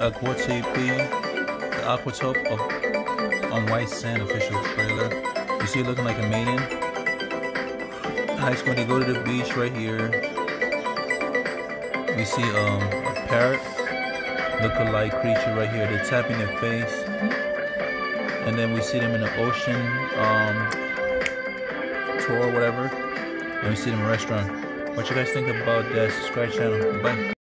Aqua-TP, the Aquatope of on White Sand official trailer. You see it looking like a maiden. Nice when you go to the beach right here. We see um, a parrot look-alike creature right here. They're tapping their face. And then we see them in the ocean um, tour whatever. And we see them in a restaurant. What you guys think about that? Subscribe channel. Bye.